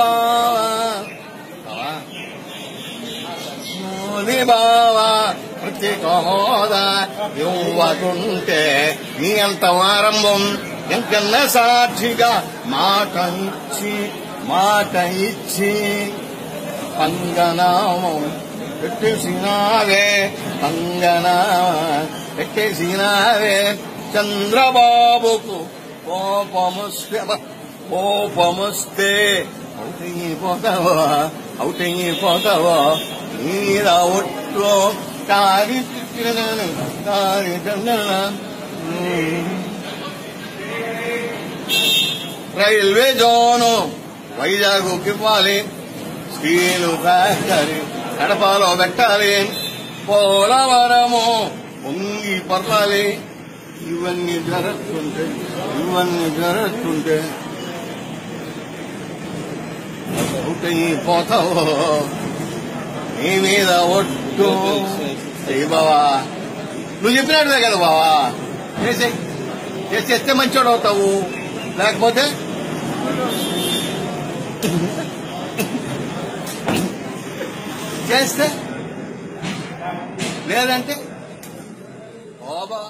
బావా. బావా. మోని బావా. ప్రత్యేకమోద ఇవ్వకుంటే నీ అంత ఆరంభం ఎంకన్న సాక్షిగా మాట ఇచ్చి మాట ఇచ్చి పంగనామం పెట్టేసినావే పంగనామం పెట్టేసినావే. చంద్రబాబుకు కోపముస్తే కోపముస్తే అవుతయిపోతావా అవుతయిపోతావా మీద ఒట్టు కారి కారి రైల్వే జోను వైజాగ్ ఇవ్వాలి స్టీలు ఫ్యాక్టరీ కడపలో పెట్టాలి పోలవరము పొంగి పర్వాలి ఇవన్నీ జరుగుతుంటే ఇవన్నీ జరుగుతుంటే ఒకటి పోతావు. నీ మీద ఒట్టు. చెయ్యి బావా నువ్వు చెప్పినట్టుదే కదా బావా. చేసే చేస్తే మంచోడు అవుతావు. లేకపోతే? చేస్తే? లేదంటే? బాబా